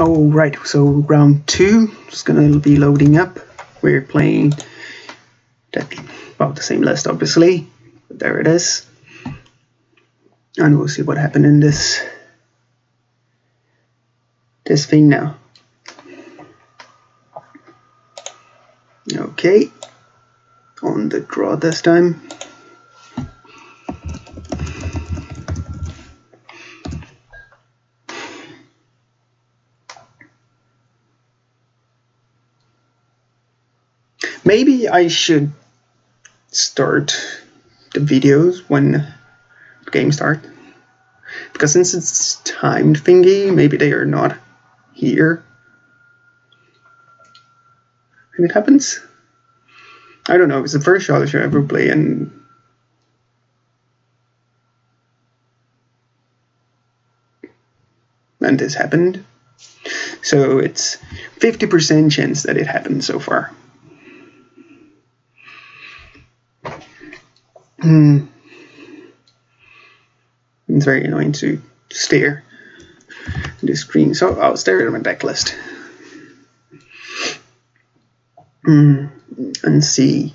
Oh, right, so round two is going to be loading up. We're playing that, well, the same list, obviously. But there it is. And we'll see what happened in this, this thing now. Okay, on the draw this time. Maybe I should start the videos when the game starts. Because since it's timed thingy, maybe they are not here. And it happens. I don't know, it's the first shot I should ever play and and this happened. So it's 50% chance that it happened so far. Hmm. It's very annoying to stare at the screen, so I'll stare at my backlist. Mm, and see.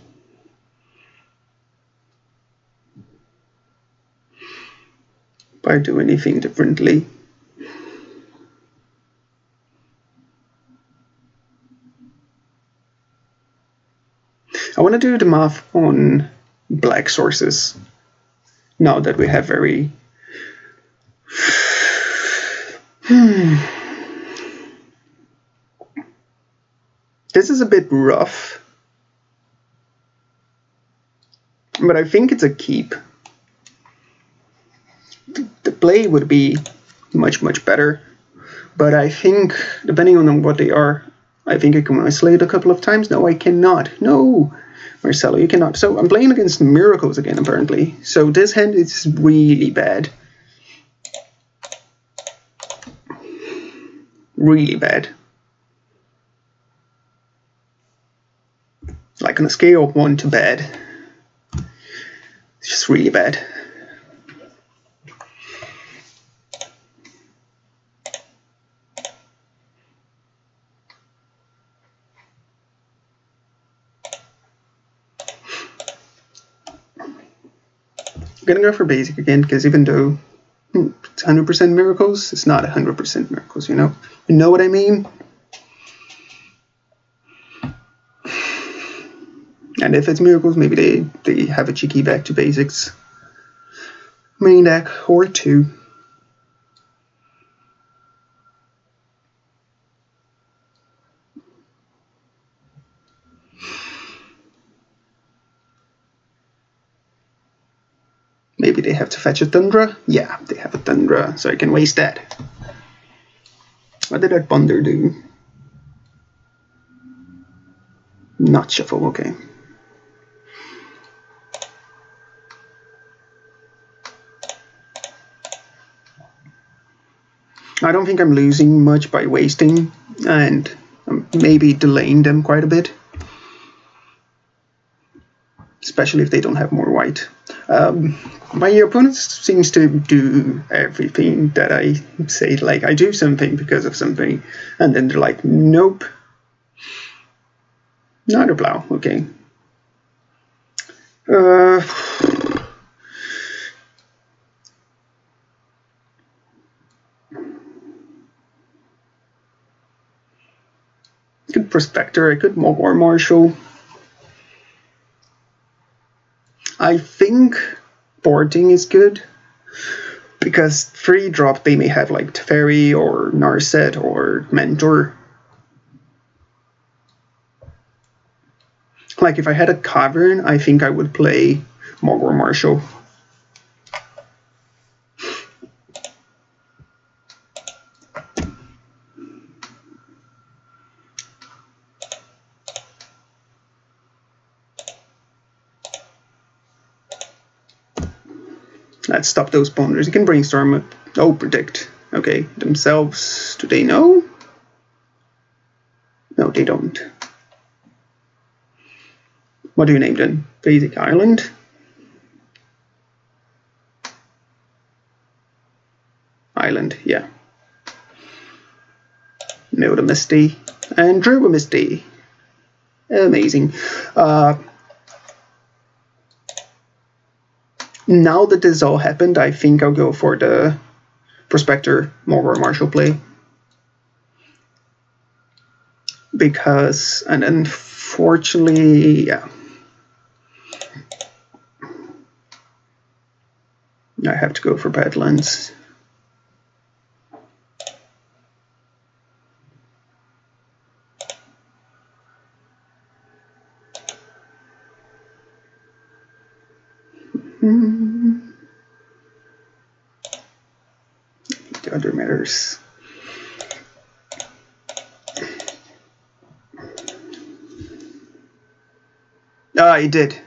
If I do anything differently. I want to do the math on black sources now that we have very this is a bit rough but I think it's a keep. The play would be much much better but I think depending on what they are I think I can isolate a couple of times. No I cannot. No Marcelo, you cannot. So I'm playing against Miracles again, apparently. So this hand is really bad. Really bad. Like on a scale of 1 to bad. It's just really bad. I'm gonna go for basic again because even though hmm, it's 100% miracles, it's not 100% miracles, you know? You know what I mean? And if it's miracles, maybe they, they have a cheeky back to basics main deck or two. Maybe they have to fetch a Tundra? Yeah, they have a Tundra, so I can waste that. What did that Ponder do? Not shuffle, okay. I don't think I'm losing much by wasting, and maybe delaying them quite a bit. Especially if they don't have more white. Um, my opponent seems to do everything that I say, like I do something because of something, and then they're like, nope. Not a plow, okay. Uh, good prospector, I could more marshal. I think boarding is good because free drop they may have like Teferi or Narset or Mentor. Like if I had a Cavern, I think I would play Mogg War Marshal. Stop those ponders. You can brainstorm. Oh, predict. Okay, themselves. Do they know? No, they don't. What do you name them? Basic Island? Island, yeah. Milled a Misty, and drew Misty. Amazing. Uh, now that this all happened, I think I'll go for the Prospector Mogg War Marshal play. Because, and unfortunately, yeah. I have to go for Badlands. The matters. Ah, I did.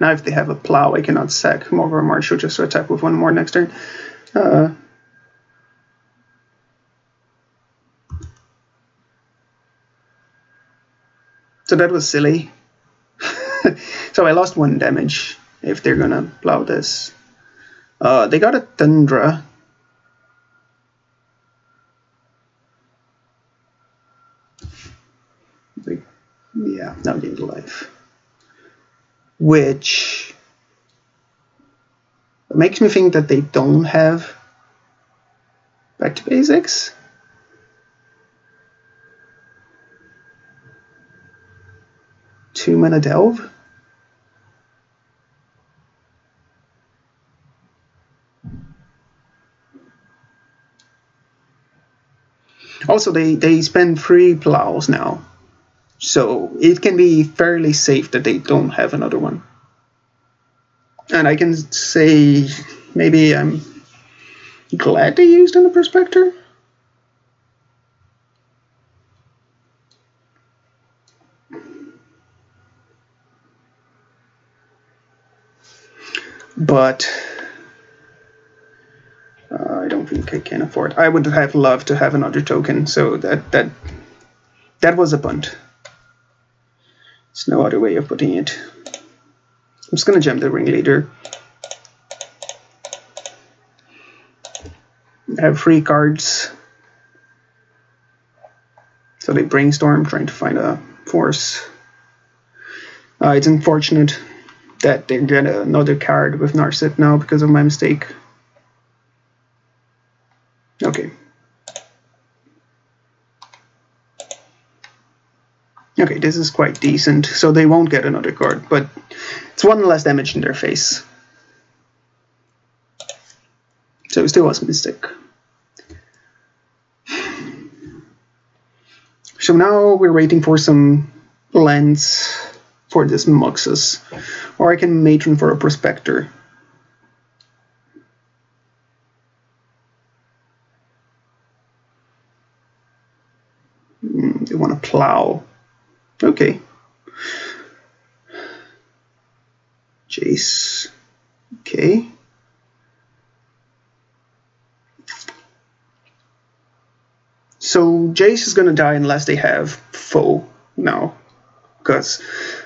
Now if they have a plow, I cannot sack Mogg War Marshal just to attack with one more next turn. Uh, so that was silly. so I lost one damage if they're gonna plow this. Uh, they got a Tundra. Yeah, now gain life. Which makes me think that they don't have back to basics. Two mana delve. Also, they, they spend three plows now. So it can be fairly safe that they don't have another one. And I can say maybe I'm glad they used in the Prospector. But uh, I don't think I can afford. I would have loved to have another token, so that that that was a bunt. There's no other way of putting it. I'm just gonna jump the ringleader. I have three cards. So they brainstorm trying to find a force. Uh, it's unfortunate that they get another card with Narset now because of my mistake. Okay. Okay, this is quite decent, so they won't get another card, but it's one less damage in their face. So it still was mistake. So now we're waiting for some lands for this Muxus, or I can matron for a Prospector. Mm, they want to plow. Okay. Jace. Okay. So Jace is going to die unless they have foe now. Because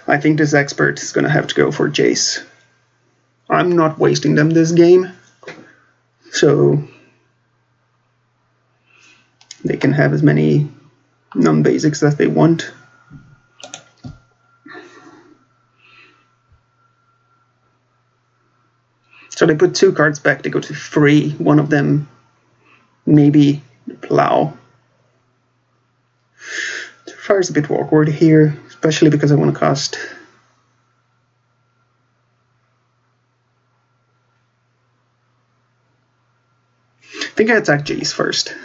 I think this expert is going to have to go for Jace. I'm not wasting them this game. So they can have as many non-basics as they want. So they put two cards back, they go to three. One of them, maybe Plow. Fire is a bit awkward here, especially because I want to cast I think I attack Jace first.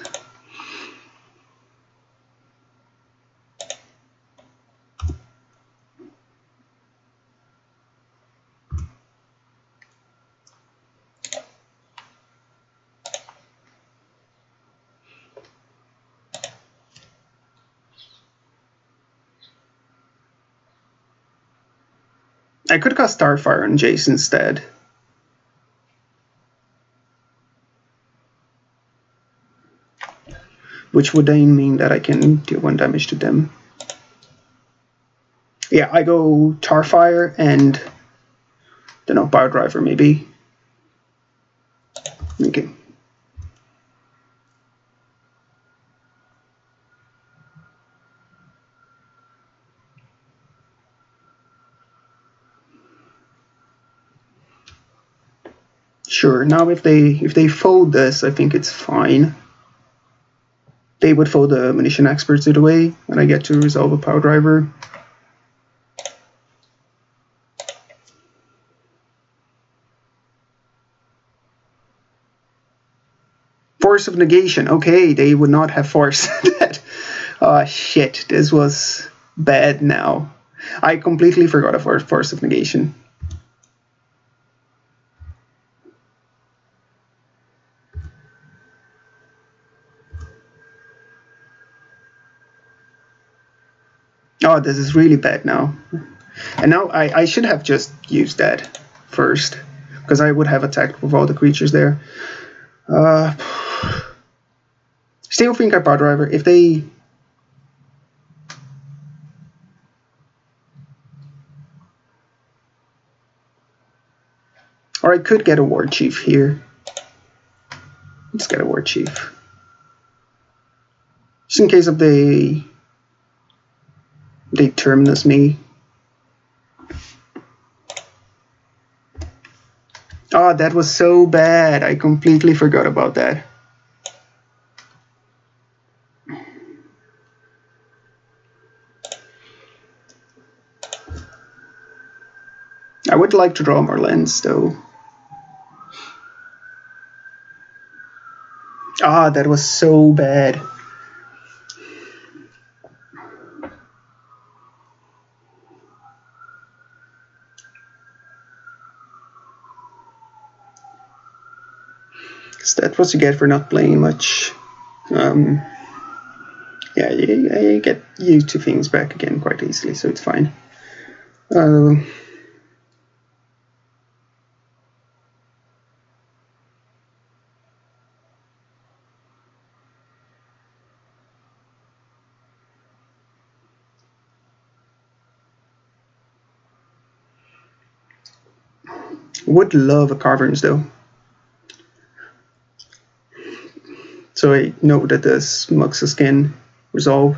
I could cast Tarfire on Jace instead. Which would then mean that I can deal one damage to them. Yeah, I go Tarfire and don't know, Piledriver maybe. Okay. Sure, now if they if they fold this, I think it's fine. They would fold the munition experts either way, and I get to resolve a Piledriver. Force of negation. Okay, they would not have forced that. Oh shit, this was bad now. I completely forgot about force of negation. Oh, this is really bad now. And now I, I should have just used that first, because I would have attacked with all the creatures there. Uh, Steel Finger Piledriver, if they... Or I could get a War Chief here. Let's get a War Chief. Just in case of the they terminus me. Oh, that was so bad. I completely forgot about that. I would like to draw more lands though. Ah, that was so bad. that's what you get for not playing much. Um, yeah, you, you, get used to things back again quite easily, so it's fine. Uh, would love a Caverns though. So I know that this Muxus can resolve.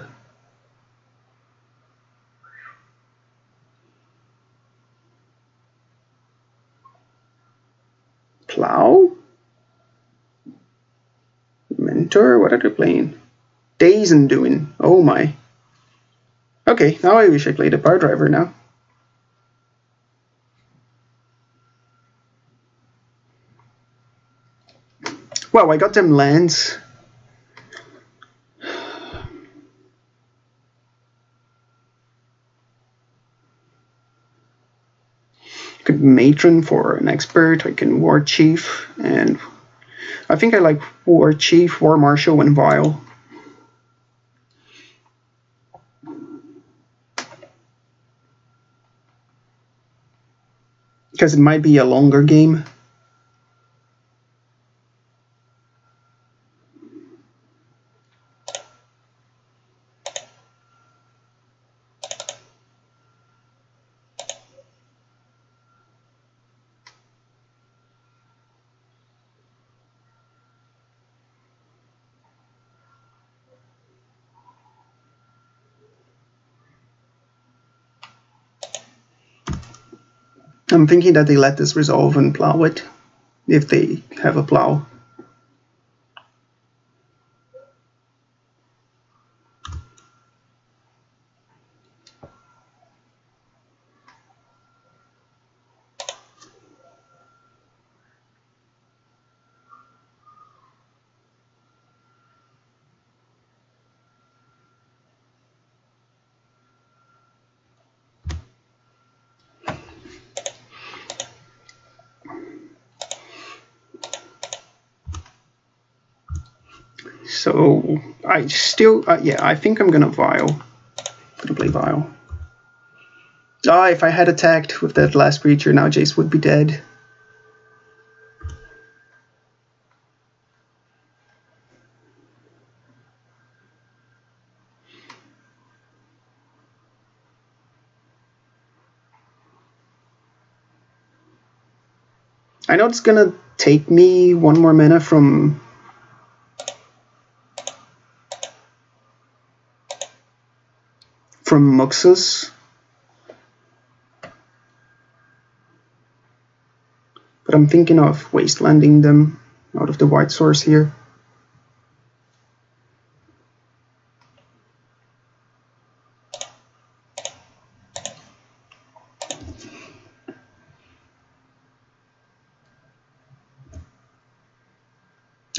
Plow? Mentor? What are they playing? Days Undoing. Oh my. Okay, now I wish I played a Piledriver now. Well, I got them lands. Could matron for an expert. I can war chief, and I think I like war chief, war marshal, and vial. Because it might be a longer game. I'm thinking that they let this resolve and plow it, if they have a plow. So I still, uh, yeah, I think I'm gonna Vial. Gonna play Vial. Ah, if I had attacked with that last creature, now Jace would be dead. I know it's gonna take me one more mana from from Muxus. But I'm thinking of wastelanding them out of the white source here.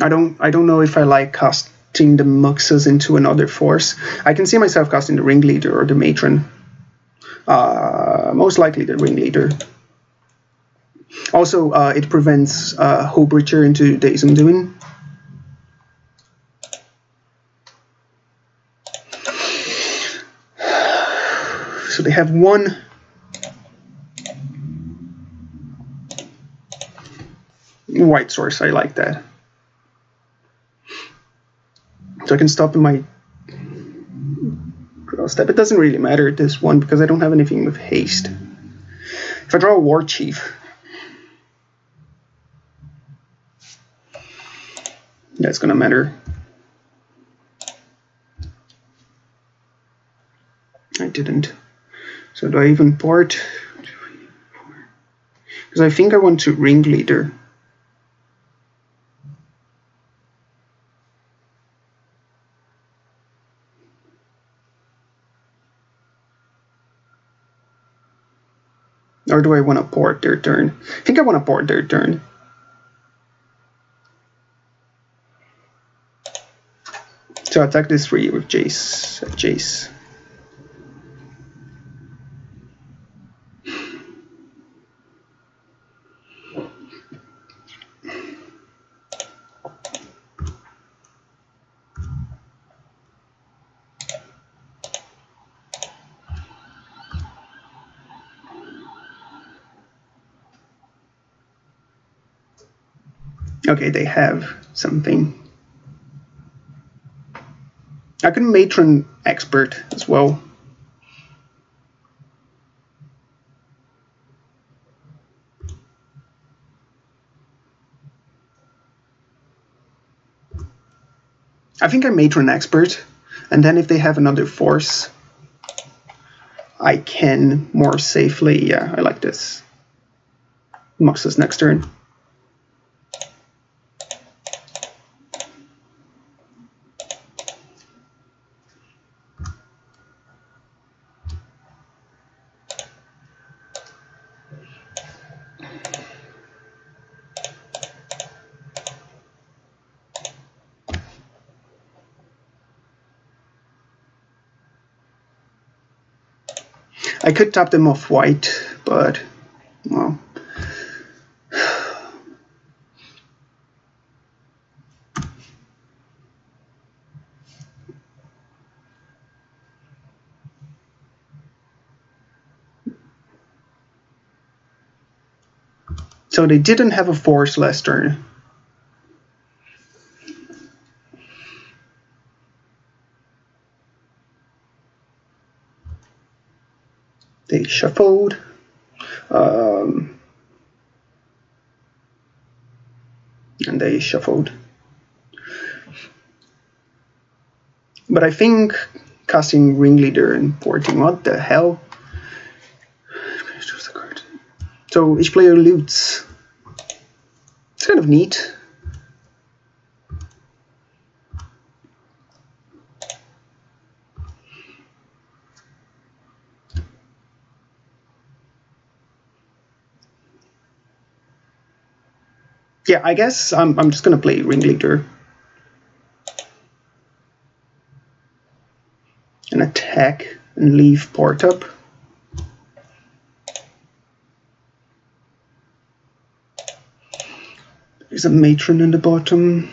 I don't I don't know if I like casting the Muxus into another force. I can see myself casting the ringleader or the matron. Uh, most likely the ringleader. Also, uh, it prevents uh, Hullbreacher into Days Undoing. So they have one white source. I like that. So I can stop in my draw step. It doesn't really matter this one because I don't have anything with haste. If I draw a War Chief, that's gonna matter. I didn't. So do I even port? Because I think I want to ringleader. Or do I want to port their turn? I think I want to port their turn. So attack this three with Jace. Jace. Okay, they have something. I can matron expert as well. I think I matron expert, and then if they have another force, I can more safely, yeah, I like this. Muxus next turn. I could top them off white, but, well. So they didn't have a force last turn. they shuffled. Um, and they shuffled. But I think casting Ringleader and porting, what the hell? So each player loots. It's kind of neat. Yeah, I guess I'm, I'm just going to play Ringleader. And attack and leave port up. There's a matron in the bottom.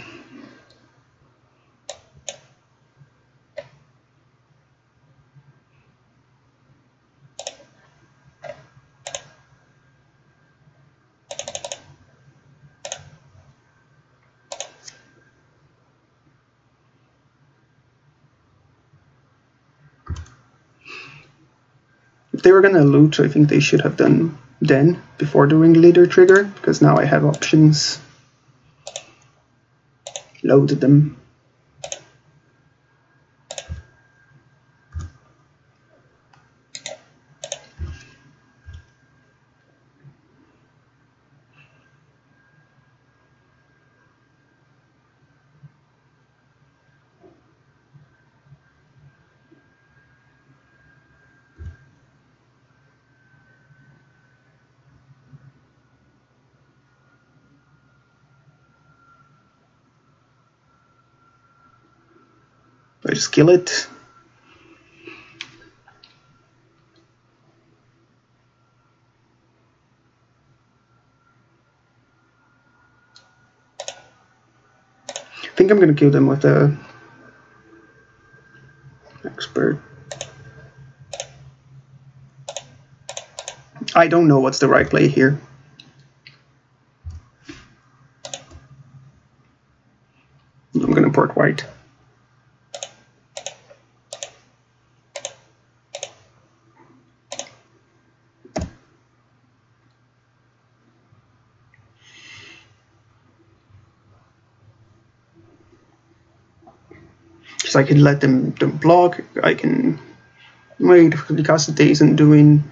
they were I think they should have done then, before the ringleader trigger, because now I have options. Loaded them. Kill it. I think I'm gonna kill them with a expert. I don't know what's the right play here. I'm gonna port white. So I can let them, them block, I can cost of Days Undoing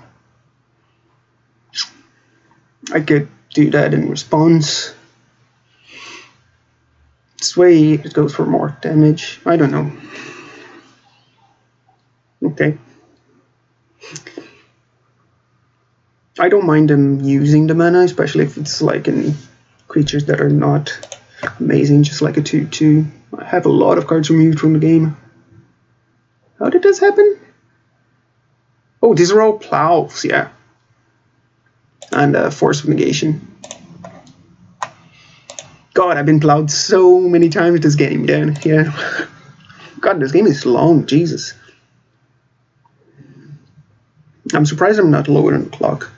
I could do that in response. This way it goes for more damage. I don't know. Okay. I don't mind them using the mana, especially if it's like in creatures that are not amazing, just like a 2-2. I have a lot of cards removed from the game. How did this happen? Oh, these are all plows, yeah and uh, Force of Negation. God, I've been plowed so many times this game, yeah. yeah. God, this game is long, Jesus. I'm surprised I'm not lower on the clock.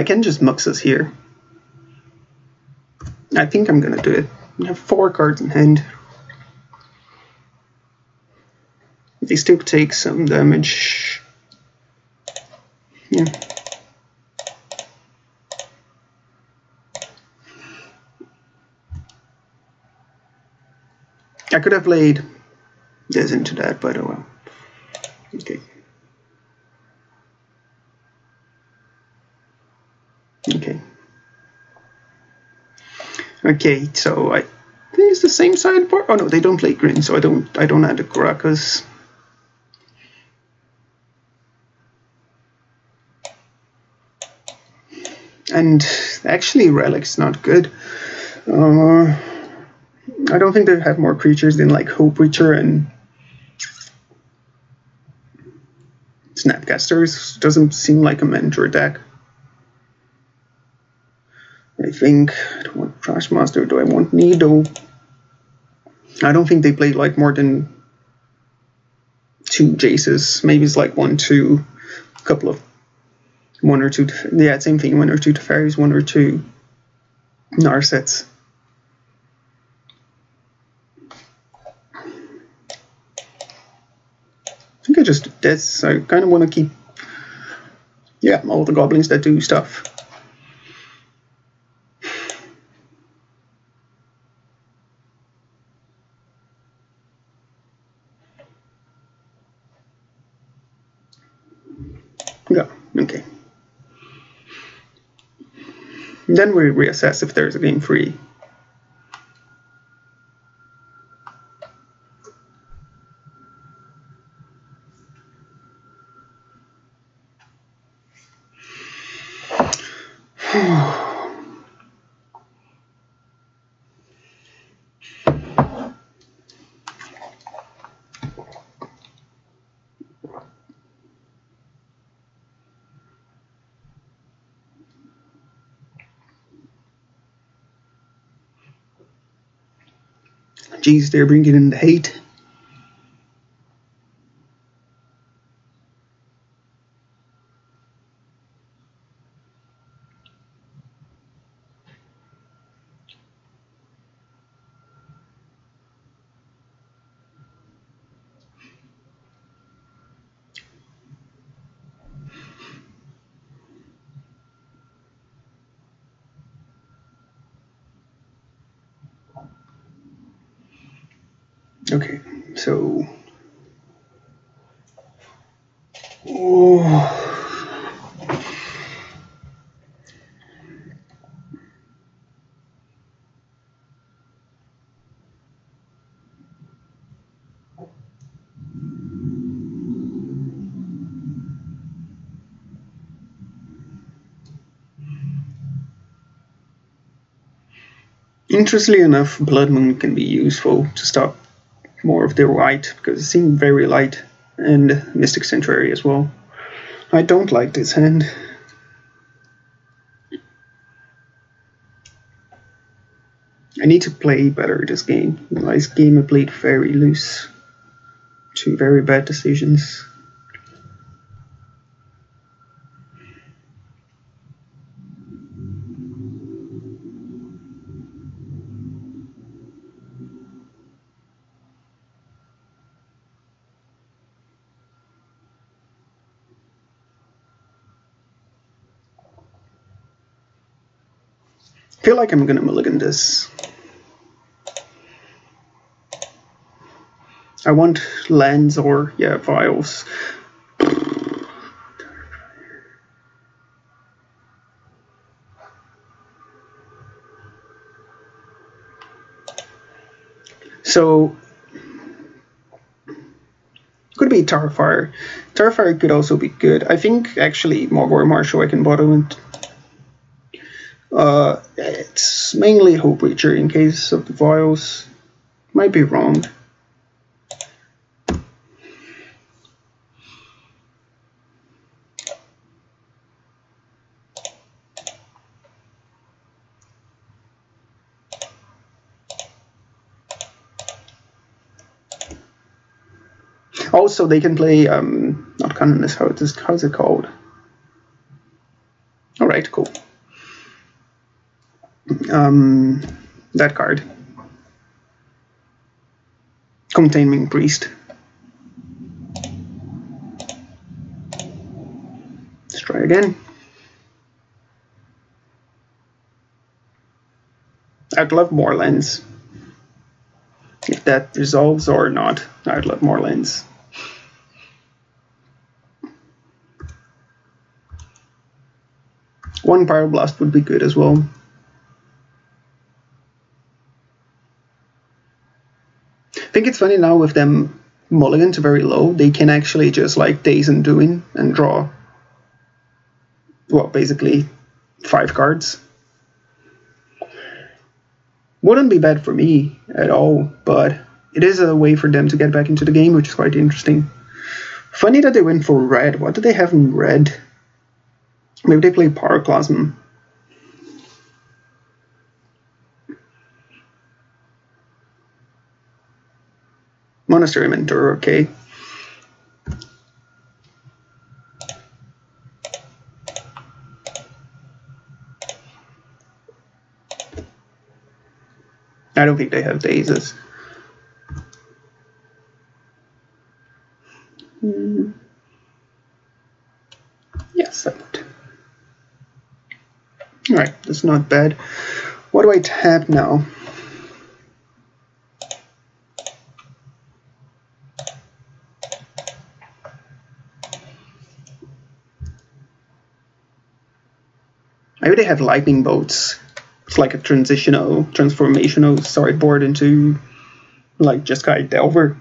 I can just Muxus here. I think I'm gonna do it. I have four cards in hand. They still take some damage. Yeah. I could have laid this into that, but oh well. Okay. Okay, so I think it's the same sideboard. Oh no, they don't play green, so I don't I don't add the Karakas. And actually, Relic's not good. Uh, I don't think they have more creatures than like Hullbreacher and Snapcasters. Doesn't seem like a mentor deck. I think, I don't want Trashmaster, do I want Needle? I don't think they played like more than two Jaces. Maybe it's like one, two, a couple of, one or two, yeah, same thing, one or two Teferis, one or two Narsets. I think I just did this. I kind of want to keep, yeah, all the goblins that do stuff. Yeah, okay. then we reassess if there's a game free. They're bringing in the hate. Oh. Interestingly enough, Blood Moon can be useful to stop more of the white because it seemed very light and Mystic Sanctuary as well. I don't like this hand. I need to play better at this game. Last game I played very loose. Two very bad decisions. Feel like I'm gonna mulligan this. I want lands or, yeah, vials. So, could be Tarfire. Tarfire could also be good. I think actually Mogg War Marshal I can bottom it uh, it's mainly Hullbreacher in case of the vials. Might be wrong. Also, they can play, um, not Canonist, how is, how's it called? Alright, cool um, that card. Containment Priest. Let's try again. I'd love more lens. If that resolves or not, I'd love more lens. One Pyroblast would be good as well. Think it's funny now with them mulligans very low, they can actually just like Days Undoing and draw, well, basically five cards. Wouldn't be bad for me at all, but it is a way for them to get back into the game, which is quite interesting. Funny that they went for red. What do they have in red? Maybe they play Pyroclasm. Monastery Mentor, okay. I don't think they have dazes. Hmm. Yes, that would. Alright, that's not bad. What do I tap now? Maybe they have lightning bolts. It's like a transitional, transformational sideboard into like just Jeskai Delver.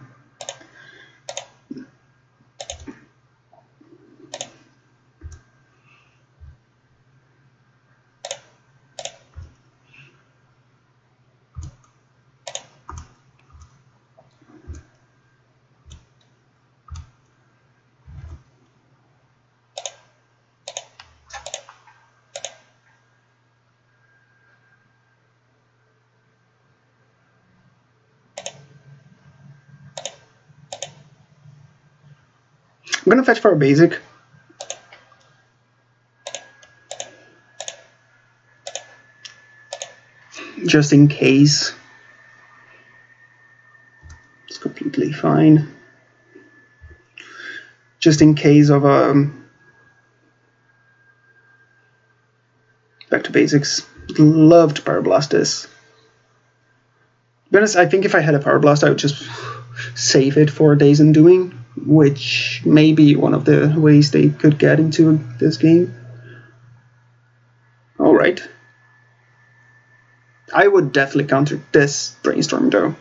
I'm gonna fetch for a basic. Just in case. It's completely fine. Just in case of a um, back to basics. Loved Pyroblast this. To be honest, I think if I had a Pyroblast, I would just save it for Days Undoing, which may be one of the ways they could get into this game. Alright. I would definitely counter this brainstorm though.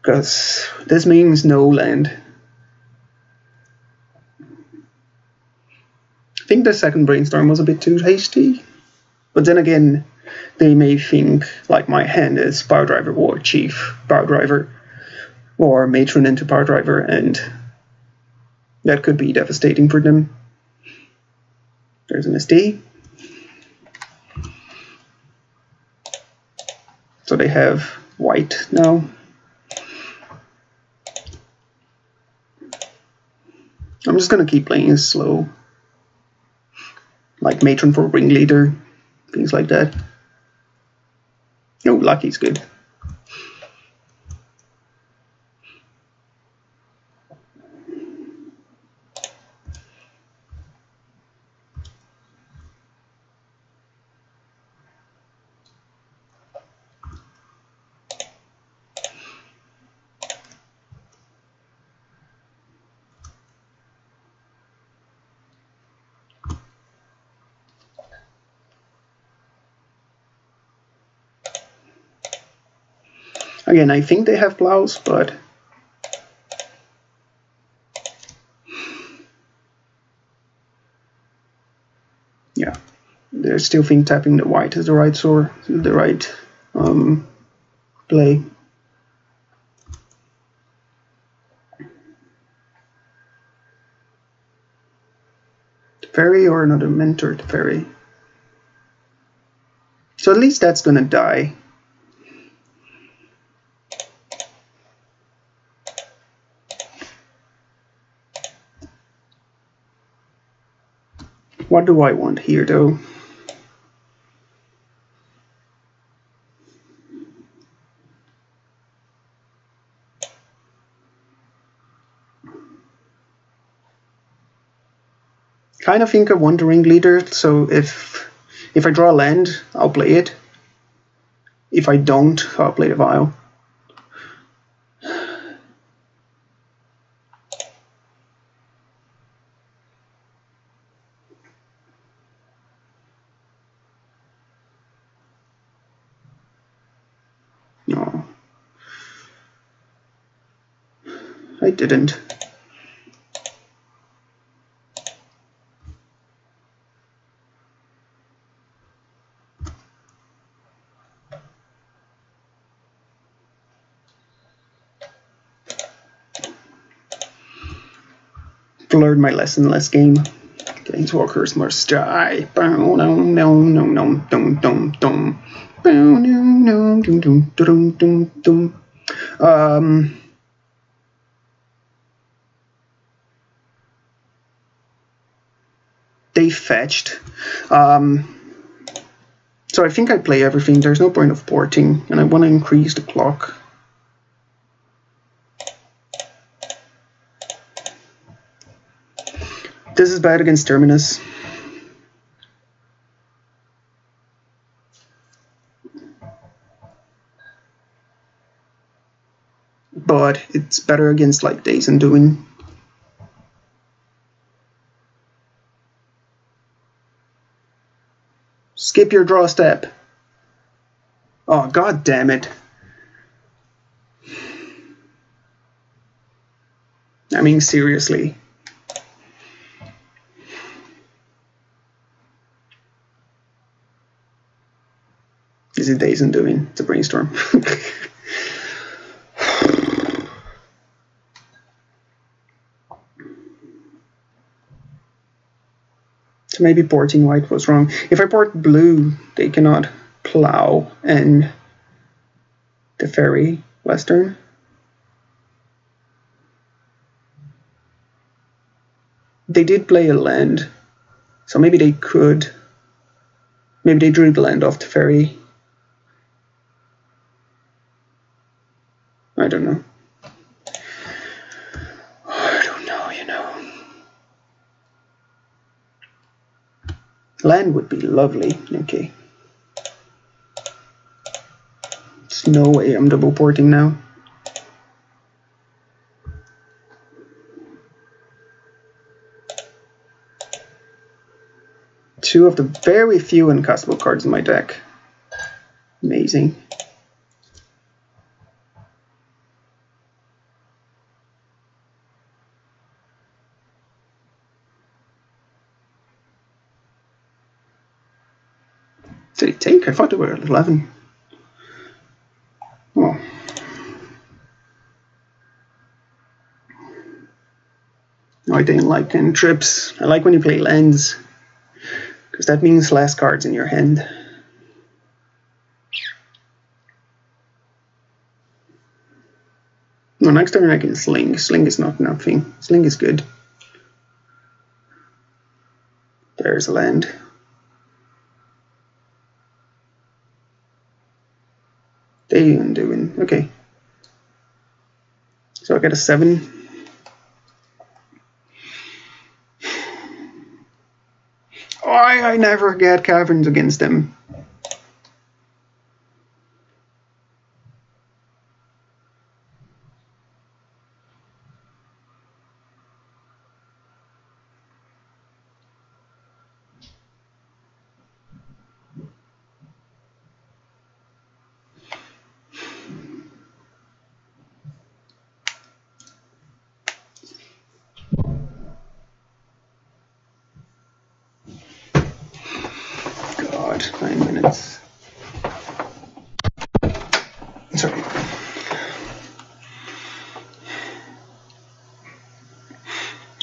Because this means no land. I think the second brainstorm was a bit too hasty. But then again, they may think like my hand is Piledriver War Chief, Piledriver, or Matron into Piledriver, and that could be devastating for them. There's an SD. So they have white now. I'm just gonna keep playing slow. Like Matron for Ringleader, things like that. Oh, Lackey's good. Again, I think they have blouse, but yeah, they're still think tapping the white is the right sword, the right um, play. Teferi or another mentor Teferi. So at least that's gonna die. What do I want here though? Kind of think of Wandering Leader, so if if I draw a land, I'll play it. If I don't, I'll play the Vial. Didn't. My lesson last game. Planeswalkers must die. No no no no dum dum dum. No no dum dum dum dum dum. Um they fetched. Um, so I think I play everything. There's no point of porting, and I want to increase the clock. This is bad against Terminus. But it's better against like Days Undoing. Skip your draw step. Oh, god damn it. I mean, seriously. Is it Days Undoing? It's a brainstorm. So maybe porting white was wrong. If I port blue, they cannot plow and Teferi western. They did play a land, so maybe they could. Maybe they drew the land off Teferi. I don't know. land would be lovely. Okay. It's no way I'm double porting now. Two of the very few uncastable cards in my deck. Amazing. He take? I thought they were at 11. Oh. I didn't like in trips. I like when you play lands. Because that means less cards in your hand. No, next turn I can sling. Sling is not nothing. Sling is good. There's a land. They doing okay. So I get a seven. Why I never get caverns against them.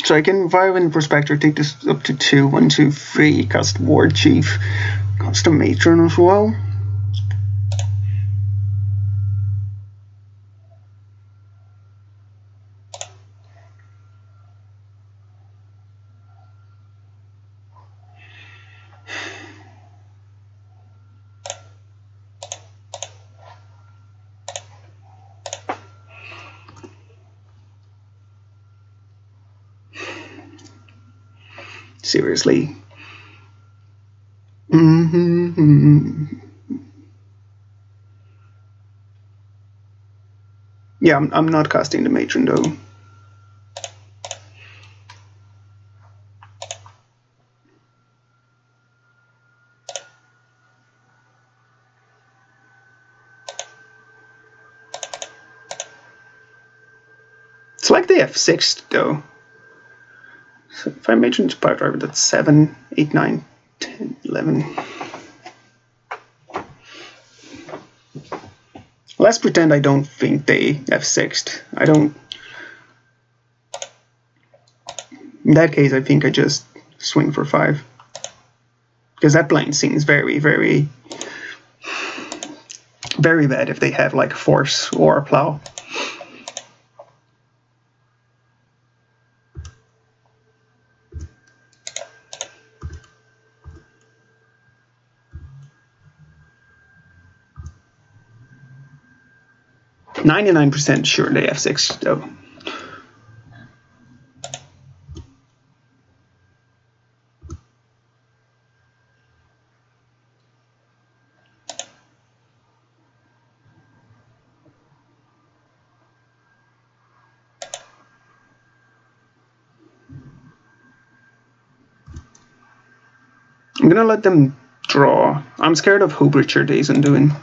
So I can fire Violent Prospector, take this up to two, one, two, three, cast War Chief, cast a Matron as well. Seriously. Mm-hmm. Yeah, I'm, I'm not casting the matron though. It's like they have six though. If I mention Piledriver, that's 7, 8, 9, 10, 11. Let's pretend I don't think they have sixed. I don't... In that case, I think I just swing for 5. Because that blind seems very, very... Very bad if they have like force or a plow. Ninety-nine percent sure they have six though. I'm gonna let them draw. I'm scared of who Richard Days Undoing.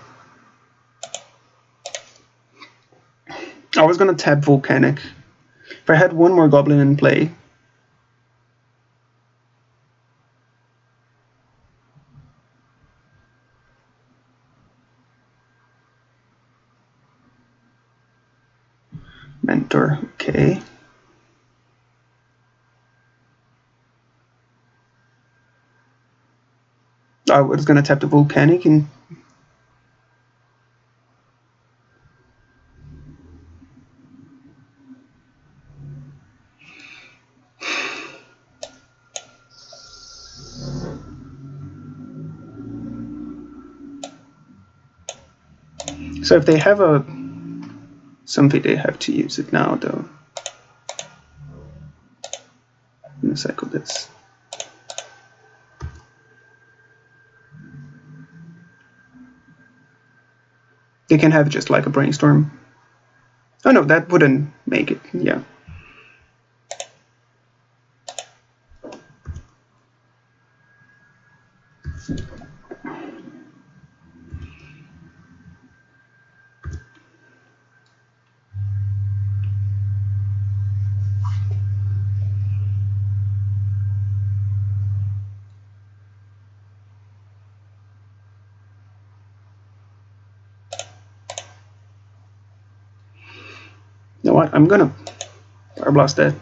Was gonna tap Volcanic. If I had one more Goblin in play. Mentor, okay. Oh, I was gonna tap the Volcanic and So if they have a something they have to use it now though. I'm cycle this. They can have just like a brainstorm. Oh no, that wouldn't make it, yeah. what? I'm gonna Fire Blast that.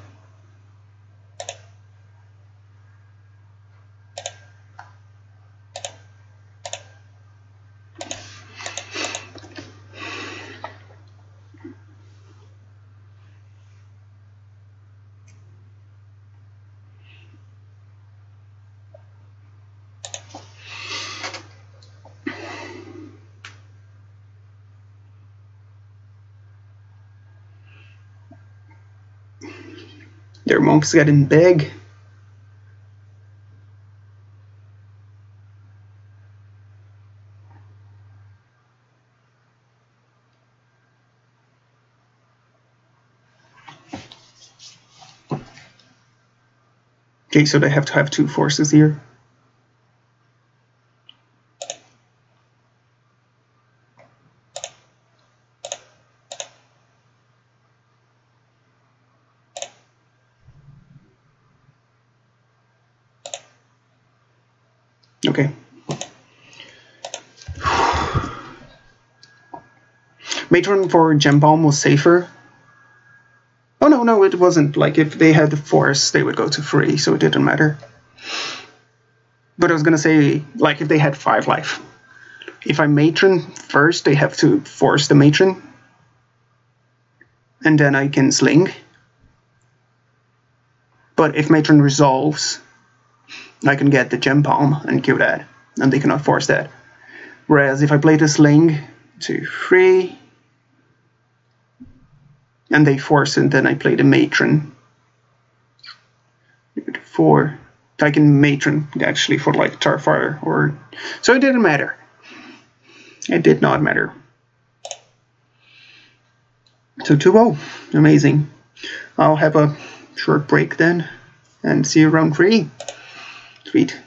Monks getting big. Okay, so they have to have two forces here. Okay. Matron for Gem Palm was safer. Oh no, no, it wasn't. Like if they had the force, they would go to free, so it didn't matter. But I was gonna say, like if they had five life. If I matron first, they have to force the matron. And then I can sling. But if matron resolves, I can get the gem palm and kill that, and they cannot force that. Whereas if I play the sling to three, and they force and then I play the matron. For can matron actually for like Tarfire or so it didn't matter. It did not matter. So 2-0, amazing. I'll have a short break then and see you around three. Sweet.